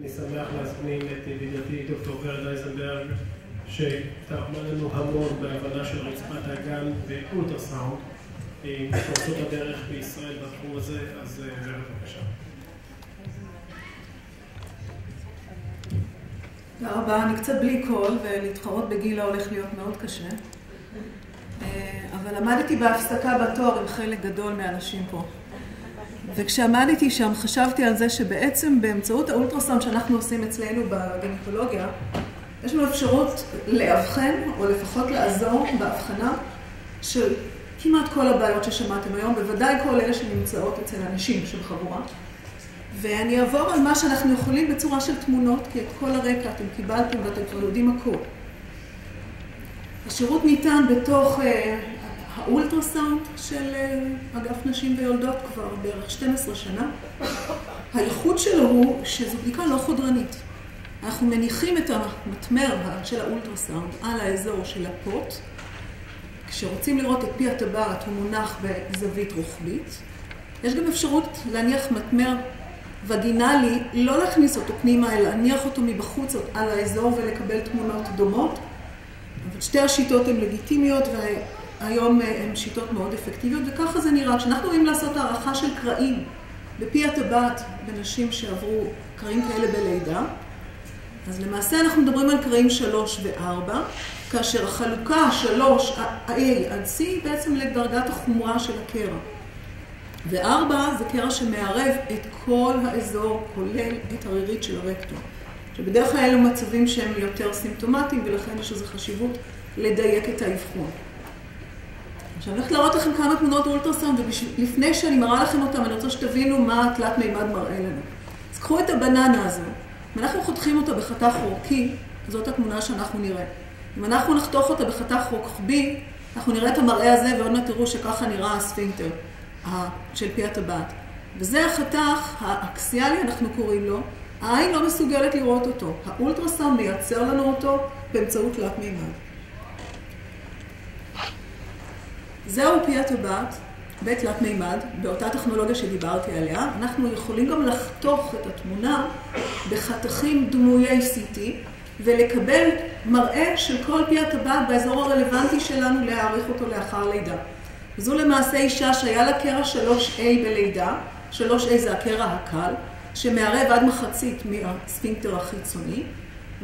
אני שמח להזמין את ידידתי דוקטור ורד אייזנברג, שתרמה לנו המון בהבנה של רצפת הגן באולטרסאונד, מפרצות הדרך בישראל בתחום הזה, אז ורד בבקשה. תודה רבה, אני קצת בלי קול, ולהתחרות בגילה הולך להיות מאוד קשה. אבל עמדתי בהפסקה בתואר עם חלק גדול מהאנשים פה. וכשעמדתי שם חשבתי על זה שבעצם באמצעות האולטרסאונד שאנחנו עושים אצלנו בגניקולוגיה, יש לנו אפשרות לאבחן, או לפחות לעזור בהבחנה של כמעט כל הבעיות ששמעתם היום, בוודאי כל אלה שנמצאות אצל אנשים של חבורה. ואני אעבור על מה שאנחנו יכולים בצורה של תמונות, כי את כל הרקע אתם קיבלתם ואתם כבר יודעים הכל. השירות ניתן בתוך האולטרסאונד של אגף נשים ויולדות כבר בערך 12 שנה. הייחוד שלו הוא שזו בדיקה לא חודרנית. אנחנו מניחים את המטמר של האולטרסאונד על האזור של הפוט. כשרוצים לראות את פי הטבעת הוא מונח בזווית רוחבית. יש גם אפשרות להניח מטמר וגינלי, לא להכניס אותו פנימה, אלא להניח אותו מבחוץ על האזור ולקבל תמונות דומות. אבל שתי השיטות הן לגיטימיות והיום הן שיטות מאוד אפקטיביות, וככה זה נראה. כשאנחנו רואים לעשות הערכה של קרעים בפי הטבעת בנשים שעברו קרעים כאלה בלידה, אז למעשה אנחנו מדברים על קרעים 3 ו-4, כאשר החלוקה 3, A עד C, בעצם לדרגת החומרה של הקרע. וארבע זה קרע שמערב את כל האזור, כולל את הרירית של הרקטום. שבדרך כלל אלו מצבים שהם יותר סימפטומטיים, ולכן יש לזה חשיבות לדייק את האבחון. עכשיו, אני הולכת להראות לכם כמה תמונות אולטרסאונד, ולפני שאני מראה לכם אותם, אני רוצה שתבינו מה התלת מימד מראה לנו. אז קחו את הבננה הזו, אם אנחנו חותכים אותה בחתך רוקי, זאת התמונה שאנחנו נראה. אם אנחנו נחתוך אותה בחתך רוחבי, אנחנו נראה את המראה הזה, ועוד מעט תראו שככה נראה הספינקטר. של פי הטבעת. וזה החתך האקסיאלי, אנחנו קוראים לו, העין לא מסוגלת לראות אותו. האולטרסאונד מייצר לנו אותו באמצעות תלת מימד. זהו פי הטבעת בתלת מימד, באותה טכנולוגיה שדיברתי עליה. אנחנו יכולים גם לחתוך את התמונה בחתכים דמויי CT ולקבל מראה של כל פי הטבעת באזור הרלוונטי שלנו להעריך אותו לאחר לידה. זו למעשה אישה שהיה לה קרע 3A בלידה, 3A זה הקרע הקל, שמערב עד מחצית מהספינקטר החיצוני,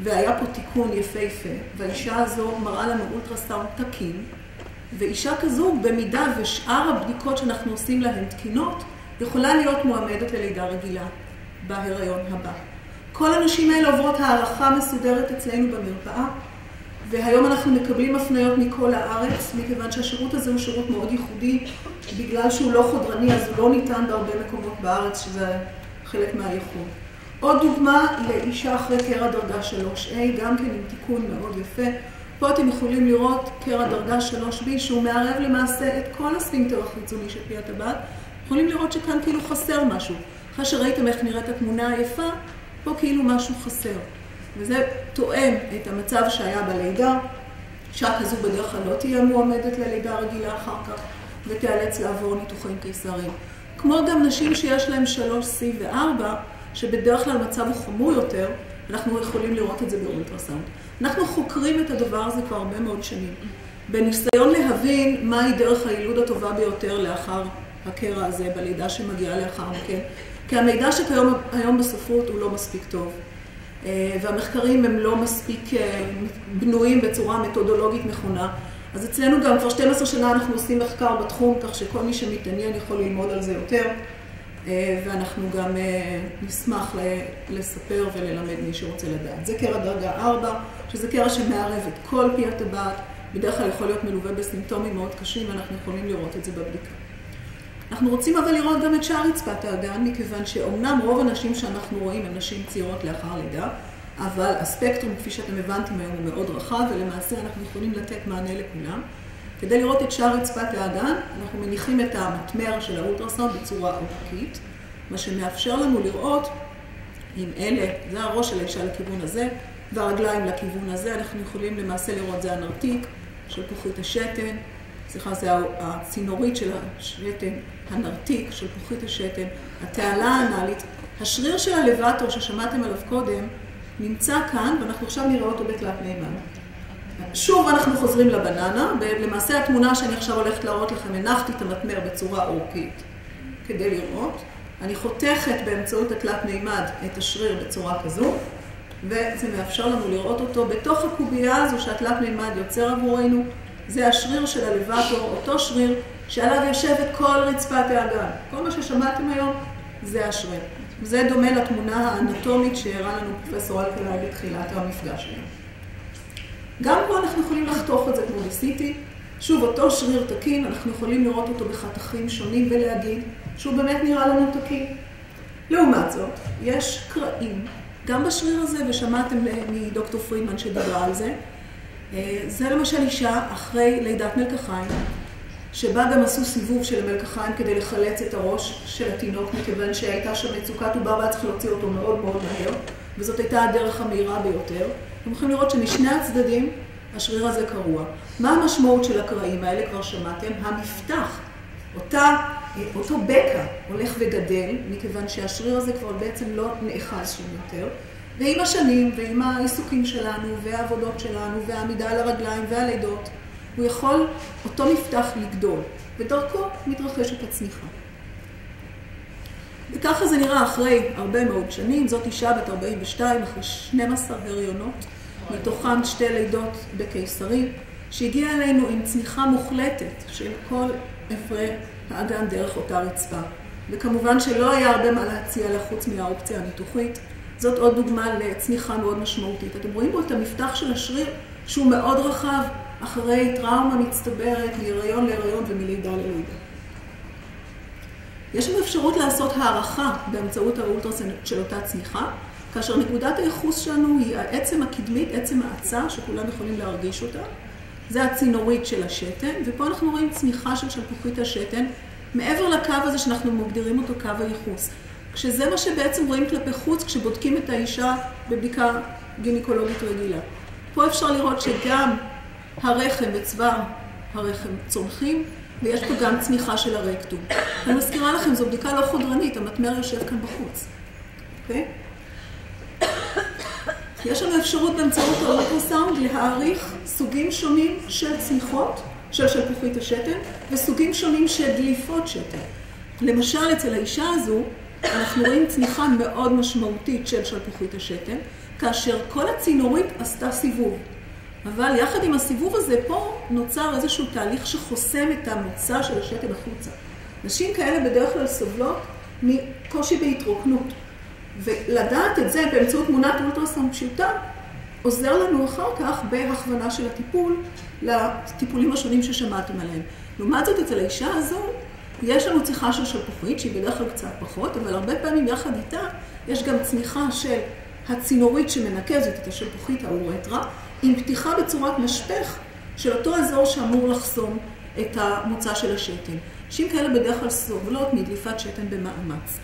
והיה פה תיקון יפהפה, והאישה הזו מראה לנו אולטרסאונד תקין, ואישה כזו, במידה ושאר הבדיקות שאנחנו עושים להן תקינות, יכולה להיות מועמדת ללידה רגילה בהיריון הבא. כל הנשים האלה עוברות הערכה מסודרת אצלנו במרפאה, והיום אנחנו מקבלים הפניות מכל הארץ, מכיוון שהשירות הזה הוא שירות מאוד ייחודי, בגלל שהוא לא חודרני, אז הוא לא ניתן בהרבה מקומות בארץ, שזה חלק מהייחוד. עוד דוגמה לאישה אחרי קרע דרגה 3A, גם כן עם תיקון מאוד יפה. פה אתם יכולים לראות קרע דרגה 3B, שהוא מערב למעשה את כל הספינקטר החיצוני של פי הטבעת. יכולים לראות שכאן כאילו חסר משהו. אחרי שראיתם איך נראית התמונה היפה, פה כאילו משהו חסר. וזה תואם את המצב שהיה בלידה. אישה כזו בדרך כלל לא תהיה מועמדת ללידה רגילה אחר כך, ותיאלץ לעבור ניתוחים קיסריים. כמו גם נשים שיש להן 3C ו-4, שבדרך כלל המצב הוא חמור יותר, אנחנו יכולים לראות את זה באולטרסאונד. אנחנו חוקרים את הדבר הזה כבר הרבה מאוד שנים. בניסיון להבין מהי דרך היילוד הטובה ביותר לאחר הקרע הזה, בלידה שמגיעה לאחר מכן. כי המידע שכיום בספרות הוא לא מספיק טוב. והמחקרים הם לא מספיק בנויים בצורה מתודולוגית נכונה. אז אצלנו גם כבר 12 שנה אנחנו עושים מחקר בתחום, כך שכל מי שמתעניין יכול ללמוד על זה יותר, ואנחנו גם נשמח לספר וללמד מי שרוצה לדעת. זה קרע דרגה 4, שזה קרע שמערב את כל פי הטבעת, בדרך כלל יכול להיות מלווה בסימפטומים מאוד קשים, ואנחנו יכולים לראות את זה בבדיקה. אנחנו רוצים אבל לראות גם את שאר רצפת האגן, מכיוון שאומנם רוב הנשים שאנחנו רואים הן נשים צעירות לאחר לידה, אבל הספקטרום, כפי שאתם הבנתם היום, הוא מאוד רחב, ולמעשה אנחנו יכולים לתת מענה לכולם. כדי לראות את שאר רצפת האגן, אנחנו מניחים את המטמר של האולטרסאונד בצורה אופקית, מה שמאפשר לנו לראות אם אלה, זה הראש של האישה לכיוון הזה, והרגליים לכיוון הזה, אנחנו יכולים למעשה לראות, זה הנרתיק של פוחית השתן, סליחה, זה הצינורית של השתן, הנרתיק של פוחית השתן, התעלה האנלית, השריר של הלבטור ששמעתם עליו קודם, נמצא כאן, ואנחנו עכשיו נראה אותו בתלת מימן. שוב אנחנו חוזרים לבננה, ולמעשה התמונה שאני עכשיו הולכת להראות לכם, הנחתי את המטמר בצורה אורכית, כדי לראות. אני חותכת באמצעות התלת מימד את השריר בצורה כזו, וזה מאפשר לנו לראות אותו בתוך הקובייה הזו שהתלת מימד יוצר עבורנו. זה השריר של הלבטור, אותו שריר שעליו יושבת כל רצפת האגן. כל מה ששמעתם היום זה השריר. זה דומה לתמונה האנטומית שהראה לנו פרופסור אלקלעי בתחילת המפגש שלנו. גם פה אנחנו יכולים לחתוך את זה כמו ניסיתי. שוב, אותו שריר תקין, אנחנו יכולים לראות אותו בחתכים שונים ולהגיד שהוא באמת נראה לנו תקין. לעומת זאת, יש קרעים, גם בשריר הזה, ושמעתם מדוקטור פרידמן שדיברה על זה. אה, זה למשל אישה אחרי לידת מלקחיים, שבה גם עשו סיבוב של המלקחיים כדי לחלץ את הראש של התינוק, מכיוון שהייתה שם מצוקת עובר והיה צריך להוציא אותו מאוד מאוד מהר, וזאת הייתה הדרך המהירה ביותר. אתם יכולים לראות שמשני הצדדים השריר הזה קרוע. מה המשמעות של הקרעים האלה? כבר שמעתם. המפתח, אותה, אותו בקע הולך וגדל, מכיוון שהשריר הזה כבר בעצם לא נאחז שם יותר. ועם השנים, ועם העיסוקים שלנו, והעבודות שלנו, והעמידה על הרגליים, והלידות, הוא יכול, אותו מפתח לגדול, ודרכו מתרחשת הצניחה. וככה זה נראה אחרי הרבה מאוד שנים, זאת אישה בת 42, אחרי 12 הריונות, מתוכן שתי לידות בקיסרי, שהגיעה אלינו עם צניחה מוחלטת של כל איברי האגן דרך אותה רצפה. וכמובן שלא היה הרבה מה להציע לה חוץ מהאופציה הניתוחית. זאת עוד דוגמה לצניחה מאוד משמעותית. אתם רואים פה את המפתח של השריר שהוא מאוד רחב אחרי טראומה מצטברת מהיריון להיריון ומלידה ללידה. יש לנו אפשרות לעשות הערכה באמצעות האולטרסנט של אותה צניחה, כאשר נקודת הייחוס שלנו היא העצם הקדמית, עצם האצה, שכולם יכולים להרגיש אותה. זה הצינורית של השתן, ופה אנחנו רואים צמיחה של שלפוחית השתן מעבר לקו הזה שאנחנו מגדירים אותו קו הייחוס. כשזה מה שבעצם רואים כלפי חוץ כשבודקים את האישה בבדיקה גינקולוגית רגילה. פה אפשר לראות שגם הרחם וצוואר הרחם צומחים, ויש פה גם צמיחה של הרקטום. אני מזכירה לכם, זו בדיקה לא חודרנית, המטמר יושב כאן בחוץ. אוקיי? Okay? יש לנו אפשרות באמצעות האולטרסאונד להעריך סוגים שונים של צמיחות, של שלפוחית השתן, וסוגים שונים של דליפות שתן. למשל, אצל האישה הזו, אנחנו רואים צניחה מאוד משמעותית של שלפוחית השתן, כאשר כל הצינורית עשתה סיבוב. אבל יחד עם הסיבוב הזה, פה נוצר איזשהו תהליך שחוסם את המוצא של השתן החוצה. נשים כאלה בדרך כלל סובלות מקושי בהתרוקנות. ולדעת את זה באמצעות תמונת אולטרסאונד פשוטה, עוזר לנו אחר כך בהכוונה של הטיפול לטיפולים השונים ששמעתם עליהם. לעומת זאת, אצל האישה הזו, יש לנו צריכה של שלפוחית, שהיא בדרך כלל קצת פחות, אבל הרבה פעמים יחד איתה, יש גם צמיחה של הצינורית שמנקזת את השלפוחית האורטרה, עם פתיחה בצורת משפך של אותו אזור שאמור לחסום את המוצא של השתן. נשים כאלה בדרך כלל סובלות מדליפת שתן במאמץ.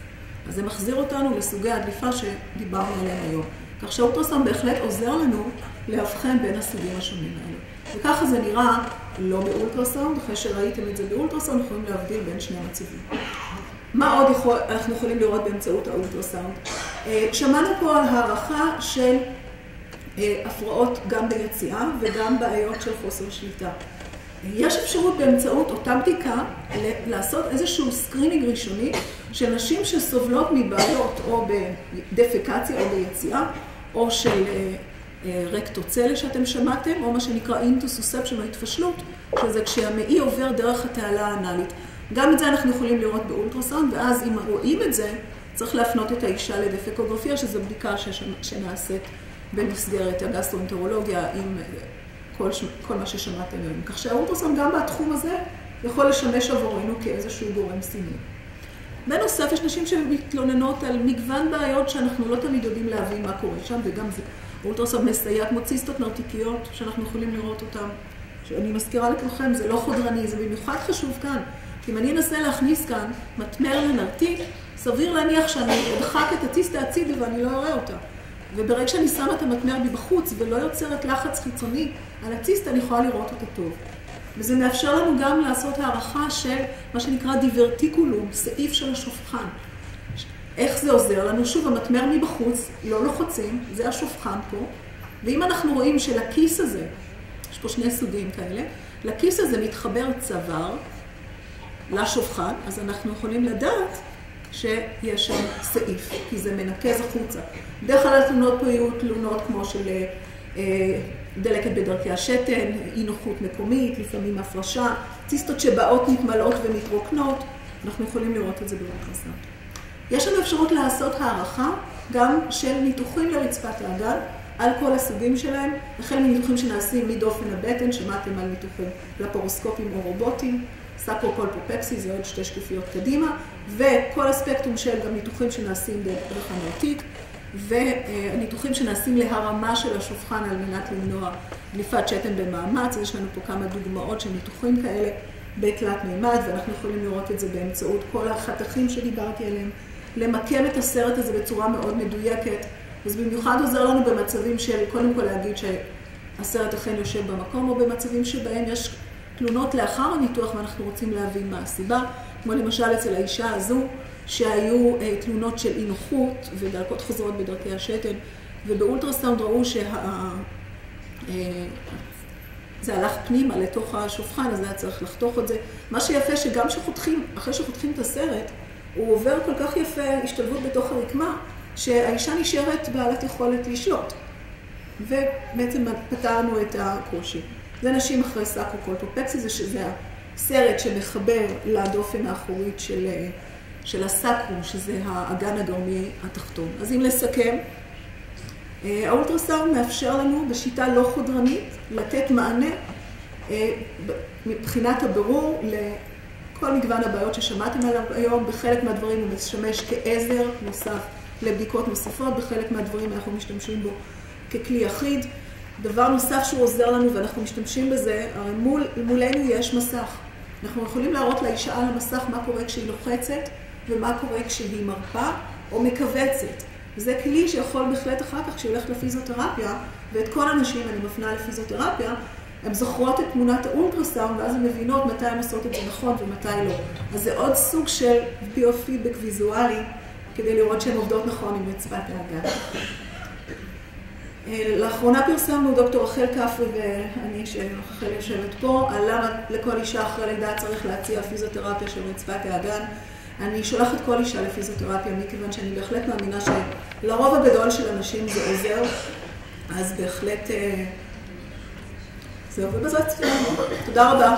אז זה מחזיר אותנו לסוגי הדליפה שדיברנו עליהם היום. כך שהאולטרסאונד בהחלט עוזר לנו לאבחן בין הסוגים השונים האלה. וככה זה נראה לא באולטרסאונד, אחרי שראיתם את זה באולטרסאונד, יכולים להבדיל בין שני המצבים. מה עוד יכול, אנחנו יכולים לראות באמצעות האולטרסאונד? אה, שמענו פה על הערכה של הפרעות גם ביציאה וגם בעיות של חוסר שליטה. יש אפשרות באמצעות אותה בדיקה לעשות איזשהו screening ראשוני של נשים שסובלות מבעיות או בדפקציה או ביציאה, או של אה, אה, רקטוצלה שאתם שמעתם, או מה שנקרא intussusception או התפשלות, שזה כשהמעי עובר דרך התעלה האנלית. גם את זה אנחנו יכולים לראות באולטרסאונד, ואז אם רואים את זה, צריך להפנות את האישה לדפקוגרפיה, שזו בדיקה שנעשית במסגרת הגסטרואנטרולוגיה עם כל, כל מה ששמעתם היום. כך שהאולטרסאונד גם בתחום הזה יכול לשמש עבורנו כאיזשהו גורם סיני. בנוסף, יש נשים שמתלוננות על מגוון בעיות שאנחנו לא תמיד יודעים להבין מה קורה שם, וגם זה אולטרסאונד מסייע כמו ציסטות נרתיקיות, שאנחנו יכולים לראות אותן. שאני מזכירה לכולכם, זה לא חודרני, זה במיוחד חשוב כאן. אם אני אנסה להכניס כאן מטמר לנרתיק, סביר להניח שאני אדחק את הציסטה הצידה ואני לא אראה אותה. וברגע שאני שמה את המטמר מבחוץ ולא יוצרת לחץ חיצוני על הציסט, אני יכולה לראות אותה טוב. וזה מאפשר לנו גם לעשות הערכה של מה שנקרא דיברטיקולום, סעיף של השופכן. איך זה עוזר לנו? שוב, המטמר מבחוץ, לא לוחצים, זה השופחן פה. ואם אנחנו רואים שלכיס הזה, יש פה שני סוגים כאלה, לכיס הזה מתחבר צוואר לשופחן, אז אנחנו יכולים לדעת שיש שם סעיף, כי זה מנקז החוצה. בדרך כלל התלונות פה יהיו תלונות כמו של אה, דלקת בדרכי השתן, אי נוחות מקומית, לפעמים הפרשה, ציסטות שבאות, מתמלאות ומתרוקנות, אנחנו יכולים לראות את זה באולטרסאונד. יש לנו אפשרות לעשות הערכה גם של ניתוחים לרצפת האגן על כל הסוגים שלהם, החל מניתוחים שנעשים מדופן הבטן, שמעתם על ניתוחים לפורוסקופים או רובוטים, סאקרופולפופקסי, זה עוד שתי שקופיות קדימה, וכל הספקטרום של גם ניתוחים שנעשים דרך הנאותית, והניתוחים שנעשים להרמה של השופחן על מנת למנוע דליפת שתן במאמץ, יש לנו פה כמה דוגמאות של ניתוחים כאלה בתלת מימד, ואנחנו יכולים לראות את זה באמצעות כל החתכים שדיברתי עליהם, למקם את הסרט הזה בצורה מאוד מדויקת. וזה במיוחד עוזר לנו במצבים של, קודם כל להגיד שהסרט אכן יושב במקום, או במצבים שבהם יש תלונות לאחר הניתוח ואנחנו רוצים להבין מה הסיבה, כמו למשל אצל האישה הזו, שהיו אה, תלונות של אי נוחות ודלקות חוזרות בדרכי השתן, ובאולטרסאונד ראו שה... אה, זה הלך פנימה לתוך השופחן, אז היה צריך לחתוך את זה. מה שיפה שגם כשחותכים, אחרי שחותכים את הסרט, הוא עובר כל כך יפה השתלבות בתוך הרקמה, שהאישה נשארת בעלת יכולת לשלוט. ובעצם פתרנו את הקושי. זה נשים אחרי sacrocolpopexy, זה שזה הסרט שמחבר לדופן האחורית של, של הסאקרום, שזה האגן הגרמי התחתון. אז אם לסכם, אה, האולטרסאונד מאפשר לנו בשיטה לא חודרנית לתת מענה אה, מבחינת הבירור לכל מגוון הבעיות ששמעתם עליו היום. בחלק מהדברים הוא משמש כעזר נוסף לבדיקות נוספות, בחלק מהדברים אנחנו משתמשים בו ככלי יחיד. דבר נוסף שהוא עוזר לנו ואנחנו משתמשים בזה, הרי מול, מולנו יש מסך. אנחנו יכולים להראות לאישה על המסך מה קורה כשהיא לוחצת ומה קורה כשהיא מרפה או מכווצת. זה כלי שיכול בהחלט אחר כך, כשהיא הולכת לפיזיותרפיה, ואת כל הנשים אני מפנה לפיזיותרפיה, הן זוכרות את תמונת האולטרסאונד, ואז הן מבינות מתי הן עושות את זה נכון ומתי לא. אז זה עוד סוג של ביו-פידבק ויזואלי, כדי לראות שהן עובדות נכון עם רצפת האגן. אה, לאחרונה פרסמנו דוקטור רחל כפרי ואני, שרחל יושבת פה, על למה לכל אישה אחרי לידה צריך להציע פיזיותרפיה של רצפת האגן. אני שולחת כל אישה לפיזיותרפיה, מכיוון שאני בהחלט מאמינה שלרוב הגדול של אנשים זה עוזר, אז בהחלט... אה, זהו, ובזה תודה רבה.